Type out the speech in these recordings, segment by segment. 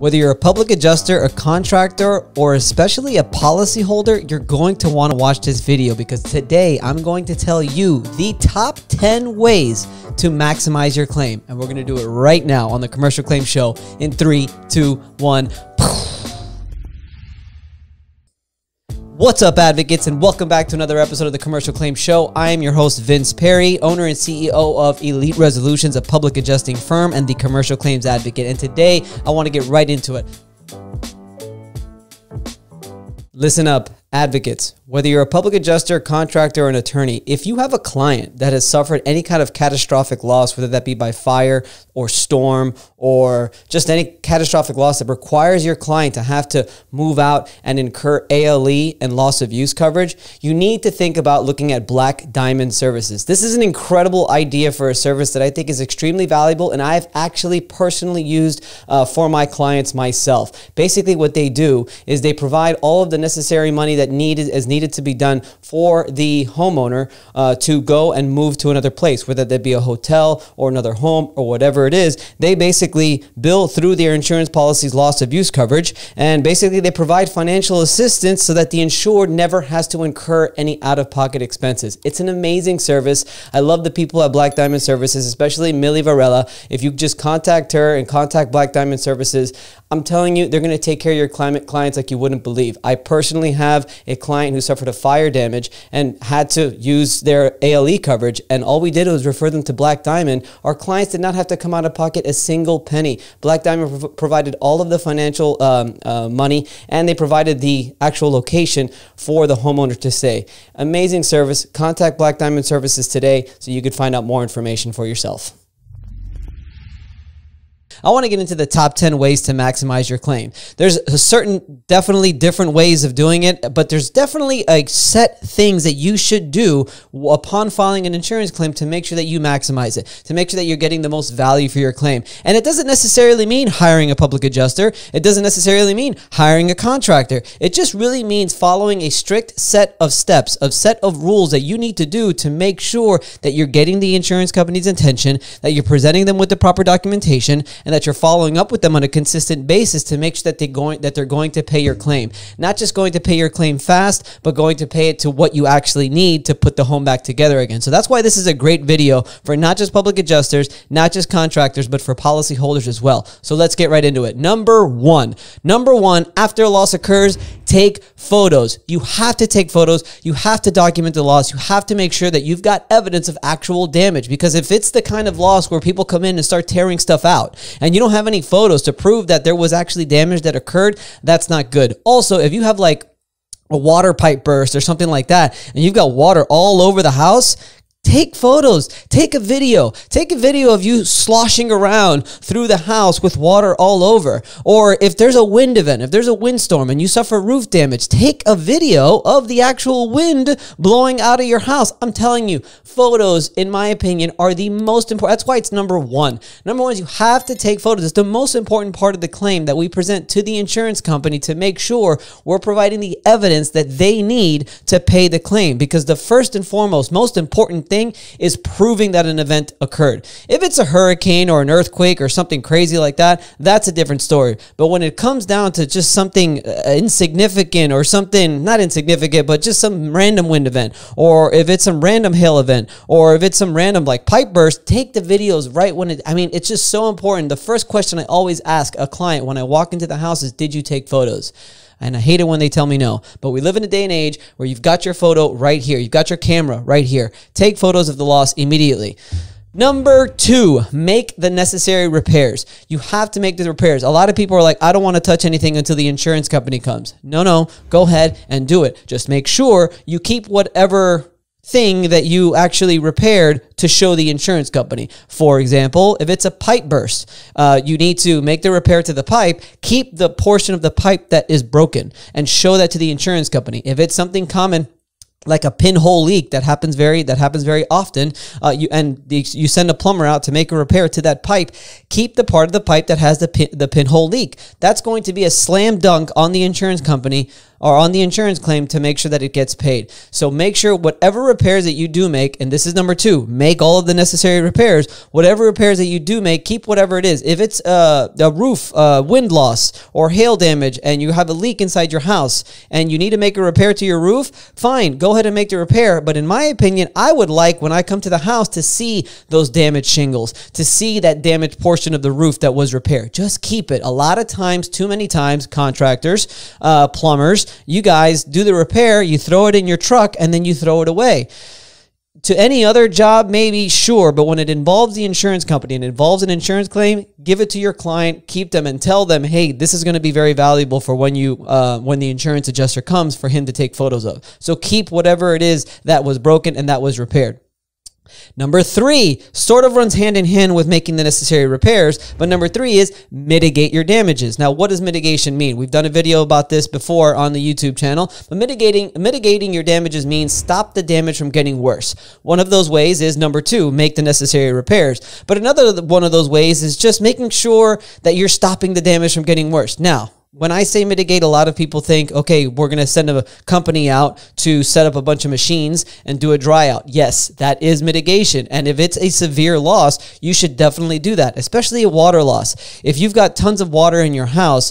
Whether you're a public adjuster, a contractor, or especially a policyholder, you're going to want to watch this video because today I'm going to tell you the top 10 ways to maximize your claim. And we're going to do it right now on the Commercial Claims Show in three, two, one. What's up, advocates, and welcome back to another episode of the Commercial Claims Show. I am your host, Vince Perri, owner and CEO of Elite Resolutions, a public adjusting firm, and the Commercial Claims Advocate. And today, I want to get right into it. Listen up, advocates. Whether you're a public adjuster, contractor, or an attorney, if you have a client that has suffered any kind of catastrophic loss, whether that be by fire or storm or just any catastrophic loss that requires your client to have to move out and incur ALE and loss of use coverage, you need to think about looking at Black Diamond Services. This is an incredible idea for a service that I think is extremely valuable and I've actually personally used uh, for my clients myself. Basically, what they do is they provide all of the necessary money that needed is needed needed to be done for the homeowner uh, to go and move to another place, whether that be a hotel or another home or whatever it is. They basically bill through their insurance policy's loss of use coverage, and basically they provide financial assistance so that the insured never has to incur any out of pocket expenses. It's an amazing service. I love the people at Black Diamond Services, especially Millie Varela. If you just contact her and contact Black Diamond Services, I'm telling you, they're going to take care of your climate clients like you wouldn't believe. I personally have a client who suffered a fire damage and had to use their ALE coverage, and all we did was refer them to Black Diamond. Our clients did not have to come out of pocket a single penny. Black Diamond prov provided all of the financial um, uh, money, and they provided the actual location for the homeowner to stay. Amazing service. Contact Black Diamond Services today so you could find out more information for yourself. I want to get into the top 10 ways to maximize your claim. There's a certain, definitely different ways of doing it, but there's definitely a set things that you should do upon filing an insurance claim to make sure that you maximize it, to make sure that you're getting the most value for your claim. And it doesn't necessarily mean hiring a public adjuster. It doesn't necessarily mean hiring a contractor. It just really means following a strict set of steps, a set of rules that you need to do to make sure that you're getting the insurance company's attention, that you're presenting them with the proper documentation, that you're following up with them on a consistent basis to make sure that they going that they're going to pay your claim. Not just going to pay your claim fast, but going to pay it to what you actually need to put the home back together again. So that's why this is a great video for not just public adjusters, not just contractors, but for policyholders as well. So let's get right into it. Number one. Number one, after a loss occurs, take photos. You have to take photos. You have to document the loss. You have to make sure that you've got evidence of actual damage because if it's the kind of loss where people come in and start tearing stuff out and you don't have any photos to prove that there was actually damage that occurred, that's not good. Also, if you have like a water pipe burst or something like that, and you've got water all over the house, Take photos, take a video, take a video of you sloshing around through the house with water all over. Or if there's a wind event, if there's a windstorm and you suffer roof damage, take a video of the actual wind blowing out of your house. I'm telling you, photos, in my opinion, are the most important. That's why it's number one. Number one is you have to take photos. It's the most important part of the claim that we present to the insurance company to make sure we're providing the evidence that they need to pay the claim. Because the first and foremost, most important thing is proving that an event occurred. If it's a hurricane or an earthquake or something crazy like that, that's a different story. But when it comes down to just something uh, insignificant or something not insignificant, but just some random wind event, or if it's some random hail event, or if it's some random like pipe burst, take the videos right when it, I mean, it's just so important. The first question I always ask a client when I walk into the house is, Did you take photos? And I hate it when they tell me no. But we live in a day and age where you've got your photo right here. You've got your camera right here. Take photos of the loss immediately. Number two, make the necessary repairs. You have to make the repairs. A lot of people are like, I don't want to touch anything until the insurance company comes. No, no, go ahead and do it. Just make sure you keep whatever thing that you actually repaired to show the insurance company. For example, if it's a pipe burst, uh, you need to make the repair to the pipe, keep the portion of the pipe that is broken and show that to the insurance company. If it's something common, like a pinhole leak that happens very that happens very often uh, you and the, you send a plumber out to make a repair to that pipe keep the part of the pipe that has the pin, the pinhole leak that's going to be a slam dunk on the insurance company or on the insurance claim to make sure that it gets paid. So make sure whatever repairs that you do make, and this is number two, make all of the necessary repairs. Whatever repairs that you do make, keep whatever it is. If it's uh, a roof, uh, wind loss, or hail damage, and you have a leak inside your house, and you need to make a repair to your roof, fine, go ahead and make the repair. But in my opinion, I would like when I come to the house to see those damaged shingles, to see that damaged portion of the roof that was repaired. Just keep it. A lot of times, too many times, contractors, uh, plumbers, you guys do the repair, you throw it in your truck, and then you throw it away. To any other job, maybe, sure, but when it involves the insurance company and involves an insurance claim, give it to your client, keep them, and tell them, hey, this is going to be very valuable for when you uh, when the insurance adjuster comes for him to take photos of. So keep whatever it is that was broken and that was repaired. Number three sort of runs hand in hand with making the necessary repairs, but number three is mitigate your damages. Now, what does mitigation mean? We've done a video about this before on the YouTube channel, but mitigating mitigating your damages means stop the damage from getting worse. One of those ways is number two, make the necessary repairs. But another one of those ways is just making sure that you're stopping the damage from getting worse. Now, when I say mitigate, a lot of people think, okay, we're going to send a company out to set up a bunch of machines and do a dry out. Yes, that is mitigation. And if it's a severe loss, you should definitely do that, especially a water loss. If you've got tons of water in your house,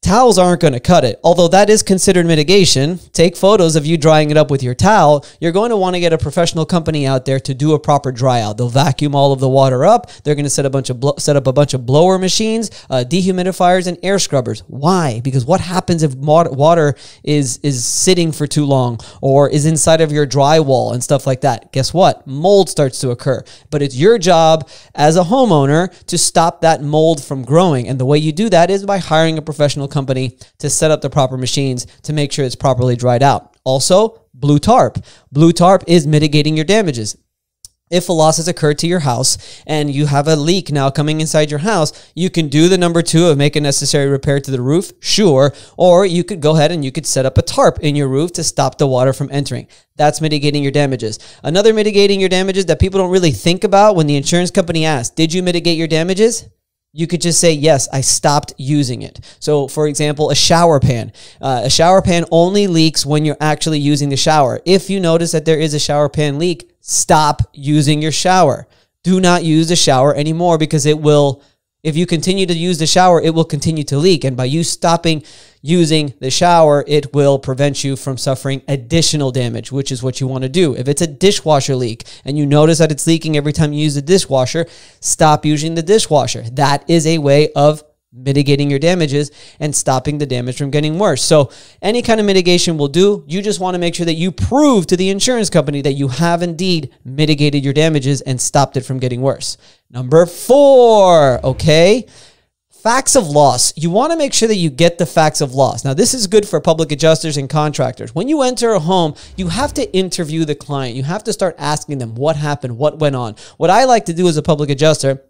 Towels aren't going to cut it. Although that is considered mitigation, take photos of you drying it up with your towel. You're going to want to get a professional company out there to do a proper dry out. They'll vacuum all of the water up. They're going to set a bunch of set up a bunch of blower machines, uh, dehumidifiers, and air scrubbers. Why? Because what happens if water is is sitting for too long or is inside of your drywall and stuff like that? Guess what? Mold starts to occur. But it's your job as a homeowner to stop that mold from growing, and the way you do that is by hiring a professional company to set up the proper machines to make sure it's properly dried out. Also, blue tarp. Blue tarp is mitigating your damages. If a loss has occurred to your house and you have a leak now coming inside your house, you can do the number two of make a necessary repair to the roof, sure. Or you could go ahead and you could set up a tarp in your roof to stop the water from entering. That's mitigating your damages. Another mitigating your damages that people don't really think about when the insurance company asks, Did you mitigate your damages? You could just say, yes, I stopped using it. So, for example, a shower pan. Uh, a shower pan only leaks when you're actually using the shower. If you notice that there is a shower pan leak, stop using your shower. Do not use the shower anymore because it will if you continue to use the shower, it will continue to leak. And by you stopping using the shower, it will prevent you from suffering additional damage, which is what you want to do. If it's a dishwasher leak and you notice that it's leaking every time you use the dishwasher, stop using the dishwasher. That is a way of mitigating your damages and stopping the damage from getting worse. So, any kind of mitigation will do. You just want to make sure that you prove to the insurance company that you have indeed mitigated your damages and stopped it from getting worse. Number four, okay? Facts of loss. You want to make sure that you get the facts of loss. Now, this is good for public adjusters and contractors. When you enter a home, you have to interview the client. You have to start asking them what happened, what went on. What I like to do as a public adjuster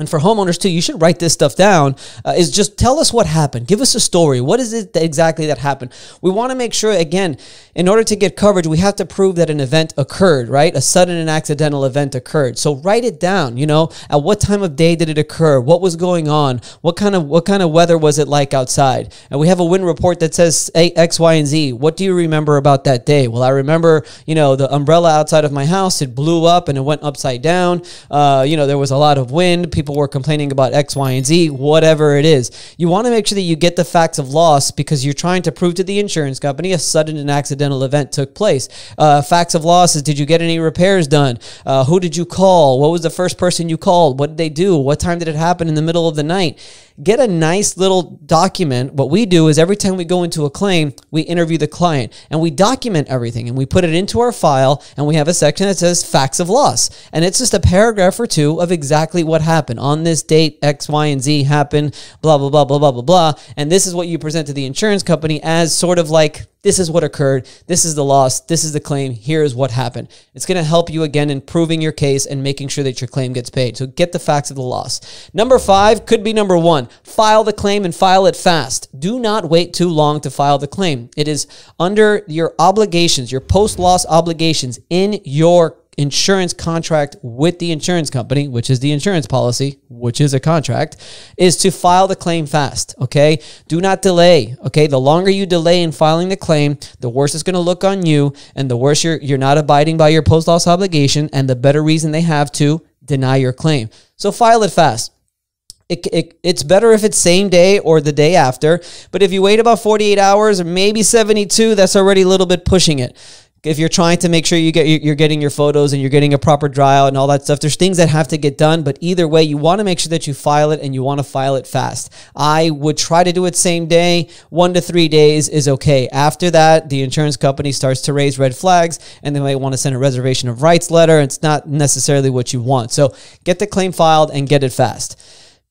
and for homeowners too, you should write this stuff down. Uh, is just tell us what happened. Give us a story. What is it that exactly that happened? We want to make sure, again, in order to get coverage, we have to prove that an event occurred, right? A sudden and accidental event occurred. So write it down. You know, at what time of day did it occur? What was going on? What kind of what kind of weather was it like outside? And we have a wind report that says X, Y, and Z. What do you remember about that day? Well, I remember, you know, the umbrella outside of my house it blew up and it went upside down. Uh, you know, there was a lot of wind. People people were complaining about X, Y, and Z, whatever it is. You want to make sure that you get the facts of loss because you're trying to prove to the insurance company a sudden and accidental event took place. Uh, facts of loss is did you get any repairs done? Uh, who did you call? What was the first person you called? What did they do? What time did it happen in the middle of the night? Get a nice little document. What we do is every time we go into a claim, we interview the client and we document everything and we put it into our file and we have a section that says facts of loss. And it's just a paragraph or two of exactly what happened. On this date, X, Y, and Z happened, blah, blah, blah, blah, blah, blah, blah. And this is what you present to the insurance company as sort of like this is what occurred. This is the loss. This is the claim. Here is what happened. It's going to help you again in proving your case and making sure that your claim gets paid. So get the facts of the loss. Number five could be number one. File the claim and file it fast. Do not wait too long to file the claim. It is under your obligations, your post loss obligations in your insurance contract with the insurance company, which is the insurance policy, which is a contract, is to file the claim fast. Okay. Do not delay. Okay. The longer you delay in filing the claim, the worse it's going to look on you and the worse you're, you're not abiding by your post loss obligation and the better reason they have to deny your claim. So file it fast. It, it, it's better if it's same day or the day after. But if you wait about 48 hours or maybe 72, that's already a little bit pushing it if you're trying to make sure you get you're getting your photos and you're getting a proper dry out and all that stuff there's things that have to get done but either way you want to make sure that you file it and you want to file it fast. I would try to do it same day. One to three days is okay. After that the insurance company starts to raise red flags and they might want to send a reservation of rights letter. It's not necessarily what you want. So get the claim filed and get it fast.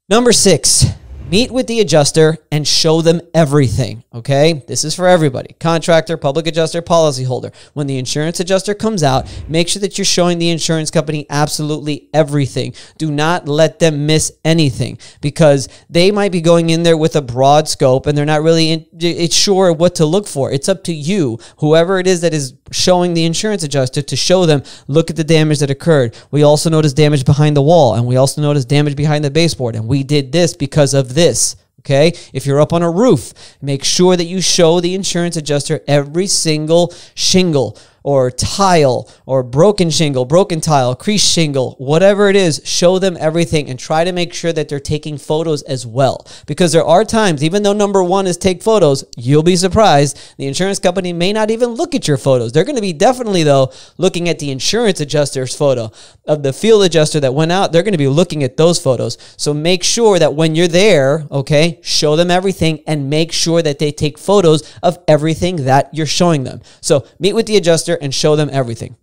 Number six Meet with the adjuster and show them everything. Okay. This is for everybody contractor, public adjuster, policyholder. When the insurance adjuster comes out, make sure that you're showing the insurance company absolutely everything. Do not let them miss anything because they might be going in there with a broad scope and they're not really in, it's sure what to look for. It's up to you, whoever it is that is showing the insurance adjuster, to show them look at the damage that occurred. We also noticed damage behind the wall and we also noticed damage behind the baseboard. And we did this because of this this. Okay. If you're up on a roof, make sure that you show the insurance adjuster every single shingle or tile or broken shingle, broken tile, crease shingle, whatever it is, show them everything and try to make sure that they're taking photos as well. Because there are times, even though number one is take photos, you'll be surprised. The insurance company may not even look at your photos. They're going to be definitely, though, looking at the insurance adjuster's photo of the field adjuster that went out. They're going to be looking at those photos. So make sure that when you're there, okay, show them everything and make sure that they take photos of everything that you're showing them. So meet with the adjuster and show them everything.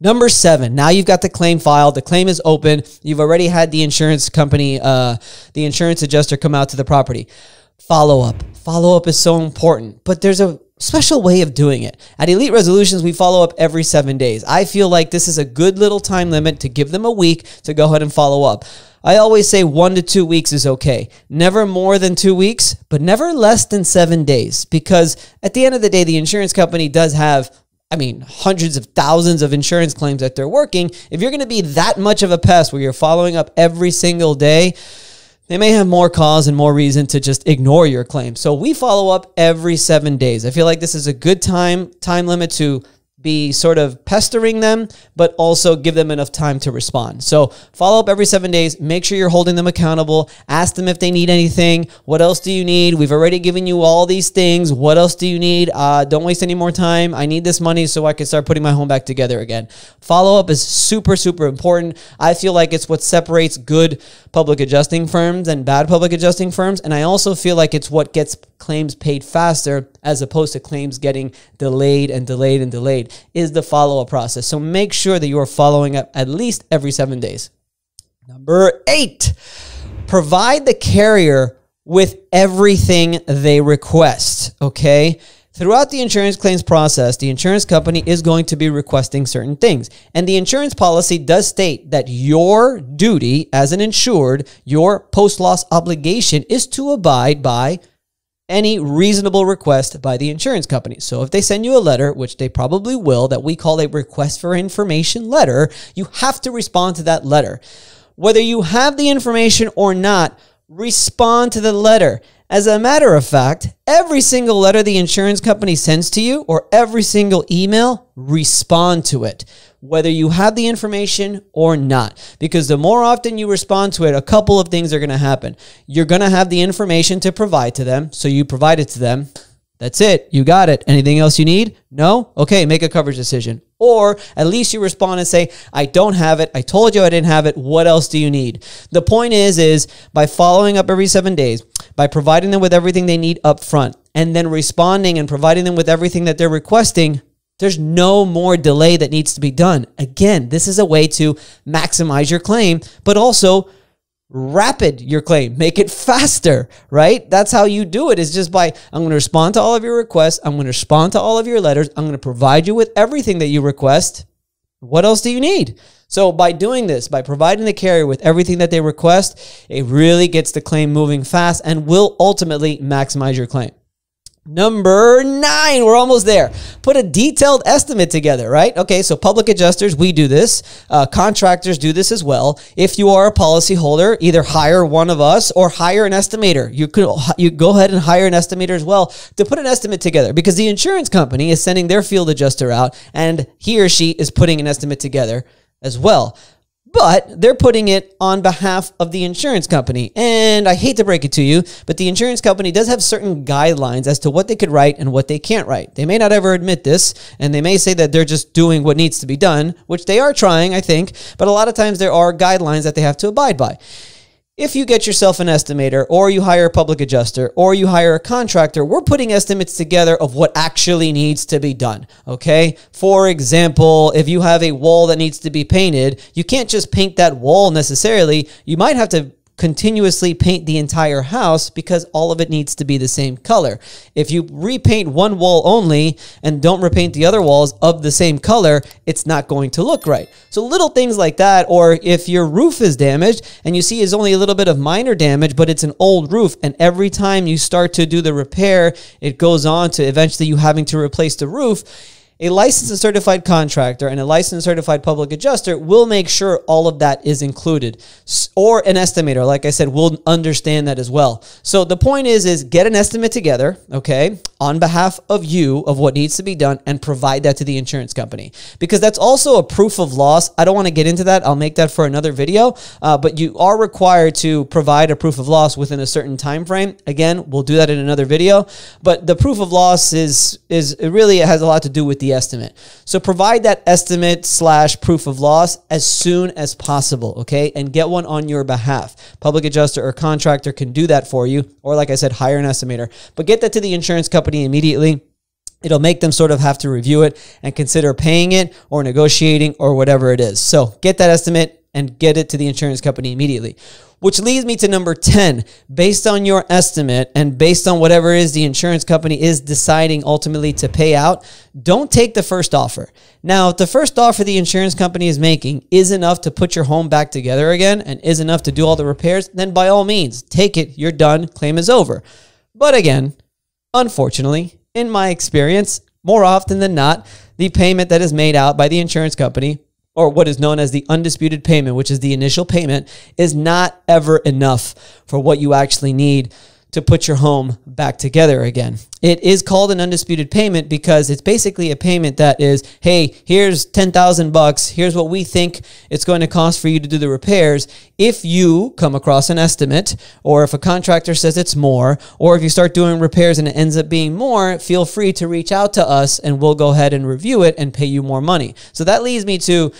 Number seven, now you've got the claim filed. The claim is open. You've already had the insurance company, uh, the insurance adjuster come out to the property. Follow up. Follow up is so important, but there's a special way of doing it. At Elite Resolutions, we follow up every seven days. I feel like this is a good little time limit to give them a week to go ahead and follow up. I always say one to two weeks is okay. Never more than two weeks, but never less than seven days. Because at the end of the day, the insurance company does have I mean, hundreds of thousands of insurance claims that they're working, if you're going to be that much of a pest where you're following up every single day, they may have more cause and more reason to just ignore your claim. So we follow up every seven days. I feel like this is a good time time limit to be sort of pestering them, but also give them enough time to respond. So follow up every seven days. Make sure you're holding them accountable. Ask them if they need anything. What else do you need? We've already given you all these things. What else do you need? Uh, don't waste any more time. I need this money so I can start putting my home back together again. Follow up is super, super important. I feel like it's what separates good public adjusting firms and bad public adjusting firms. And I also feel like it's what gets claims paid faster as opposed to claims getting delayed and delayed and delayed is the follow up process. So make sure that you are following up at least every seven days. Number eight, provide the carrier with everything they request. Okay. Throughout the insurance claims process, the insurance company is going to be requesting certain things. And the insurance policy does state that your duty as an insured, your post loss obligation is to abide by any reasonable request by the insurance company. So if they send you a letter, which they probably will, that we call a request for information letter, you have to respond to that letter. Whether you have the information or not, respond to the letter. As a matter of fact, every single letter the insurance company sends to you or every single email, respond to it whether you have the information or not. Because the more often you respond to it, a couple of things are going to happen. You're going to have the information to provide to them, so you provide it to them. That's it. You got it. Anything else you need? No? Okay, make a coverage decision. Or at least you respond and say, I don't have it. I told you I didn't have it. What else do you need? The point is, is by following up every seven days, by providing them with everything they need up front, and then responding and providing them with everything that they're requesting, there's no more delay that needs to be done. Again, this is a way to maximize your claim, but also rapid your claim, make it faster, right? That's how you do it is just by I'm going to respond to all of your requests, I'm going to respond to all of your letters, I'm going to provide you with everything that you request. What else do you need? So by doing this, by providing the carrier with everything that they request, it really gets the claim moving fast and will ultimately maximize your claim. Number nine, we're almost there. Put a detailed estimate together, right? Okay, so public adjusters, we do this. Uh, contractors do this as well. If you are a policyholder, either hire one of us or hire an estimator. You could you go ahead and hire an estimator as well to put an estimate together because the insurance company is sending their field adjuster out and he or she is putting an estimate together as well but they're putting it on behalf of the insurance company. And I hate to break it to you, but the insurance company does have certain guidelines as to what they could write and what they can't write. They may not ever admit this, and they may say that they're just doing what needs to be done, which they are trying, I think, but a lot of times there are guidelines that they have to abide by. If you get yourself an estimator or you hire a public adjuster or you hire a contractor, we're putting estimates together of what actually needs to be done. Okay. For example, if you have a wall that needs to be painted, you can't just paint that wall necessarily. You might have to continuously paint the entire house because all of it needs to be the same color. If you repaint one wall only and don't repaint the other walls of the same color, it's not going to look right. So little things like that, or if your roof is damaged and you see is only a little bit of minor damage, but it's an old roof, and every time you start to do the repair, it goes on to eventually you having to replace the roof a licensed and certified contractor and a licensed and certified public adjuster will make sure all of that is included. Or an estimator, like I said, will understand that as well. So the point is, is get an estimate together, okay, on behalf of you of what needs to be done and provide that to the insurance company. Because that's also a proof of loss. I don't want to get into that. I'll make that for another video. Uh, but you are required to provide a proof of loss within a certain time frame. Again, we'll do that in another video. But the proof of loss is is it really has a lot to do with the estimate. So provide that estimate slash proof of loss as soon as possible, okay? And get one on your behalf. Public adjuster or contractor can do that for you, or like I said, hire an estimator. But get that to the insurance company immediately. It'll make them sort of have to review it and consider paying it or negotiating or whatever it is. So get that estimate and get it to the insurance company immediately. Which leads me to number 10. Based on your estimate and based on whatever is the insurance company is deciding ultimately to pay out, don't take the first offer. Now, if the first offer the insurance company is making is enough to put your home back together again and is enough to do all the repairs, then by all means, take it. You're done. Claim is over. But again, unfortunately, in my experience, more often than not, the payment that is made out by the insurance company or what is known as the undisputed payment, which is the initial payment, is not ever enough for what you actually need to put your home back together again. It is called an undisputed payment because it's basically a payment that is, hey, here's 10,000 bucks. Here's what we think it's going to cost for you to do the repairs. If you come across an estimate or if a contractor says it's more or if you start doing repairs and it ends up being more, feel free to reach out to us and we'll go ahead and review it and pay you more money. So that leads me to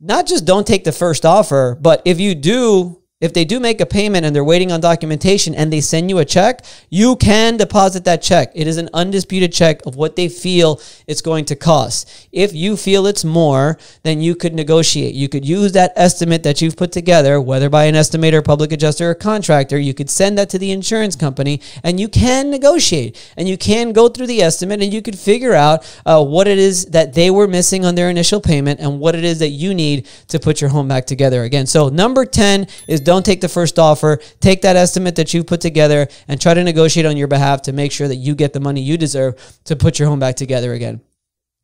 not just don't take the first offer, but if you do if they do make a payment and they're waiting on documentation and they send you a check, you can deposit that check. It is an undisputed check of what they feel it's going to cost. If you feel it's more, then you could negotiate. You could use that estimate that you've put together, whether by an estimator, public adjuster, or contractor. You could send that to the insurance company and you can negotiate and you can go through the estimate and you could figure out uh, what it is that they were missing on their initial payment and what it is that you need to put your home back together again. So, number 10 is don't take the first offer. Take that estimate that you've put together and try to negotiate on your behalf to make sure that you get the money you deserve to put your home back together again.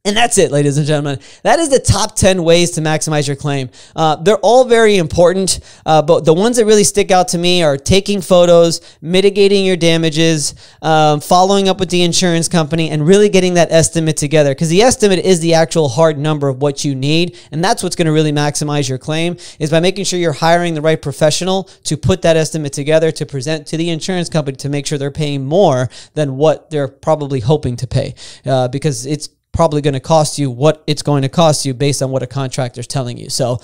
And that's it, ladies and gentlemen. That is the top 10 ways to maximize your claim. Uh, they're all very important, uh, but the ones that really stick out to me are taking photos, mitigating your damages, um, following up with the insurance company, and really getting that estimate together. Because the estimate is the actual hard number of what you need, and that's what's going to really maximize your claim, is by making sure you're hiring the right professional to put that estimate together to present to the insurance company to make sure they're paying more than what they're probably hoping to pay. Uh, because it's probably going to cost you what it's going to cost you based on what a contractor is telling you. So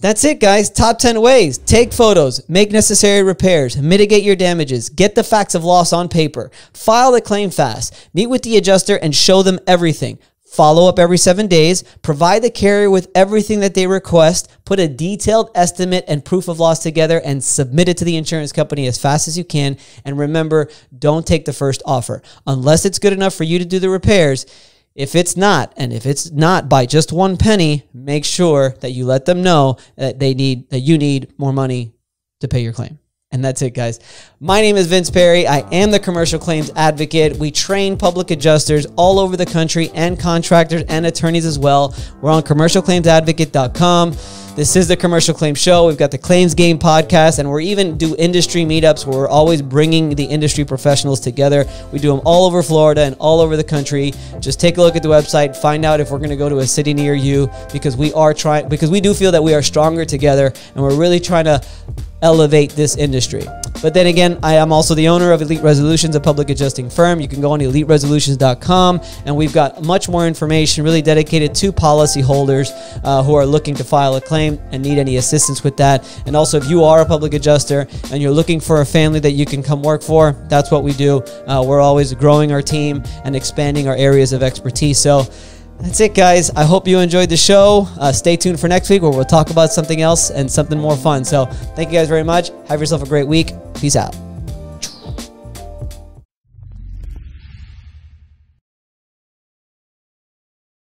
that's it, guys. Top 10 ways. Take photos, make necessary repairs, mitigate your damages, get the facts of loss on paper, file the claim fast, meet with the adjuster and show them everything. Follow up every seven days, provide the carrier with everything that they request, put a detailed estimate and proof of loss together, and submit it to the insurance company as fast as you can. And remember, don't take the first offer. Unless it's good enough for you to do the repairs, if it's not, and if it's not by just one penny, make sure that you let them know that they need that you need more money to pay your claim. And that's it, guys. My name is Vince Perri. I am the commercial claims advocate. We train public adjusters all over the country and contractors and attorneys as well. We're on commercialclaimsadvocate.com. This is the Commercial Claims Show. We've got the Claims Game podcast, and we're even do industry meetups where we're always bringing the industry professionals together. We do them all over Florida and all over the country. Just take a look at the website, find out if we're going to go to a city near you because we are trying because we do feel that we are stronger together, and we're really trying to elevate this industry. But then again, I am also the owner of Elite Resolutions, a public adjusting firm. You can go on eliteresolutions.com, and we've got much more information really dedicated to policyholders uh, who are looking to file a claim and need any assistance with that. And also, if you are a public adjuster and you're looking for a family that you can come work for, that's what we do. Uh, we're always growing our team and expanding our areas of expertise. So, that's it, guys. I hope you enjoyed the show. Uh, stay tuned for next week where we'll talk about something else and something more fun. So, thank you guys very much. Have yourself a great week. Peace out.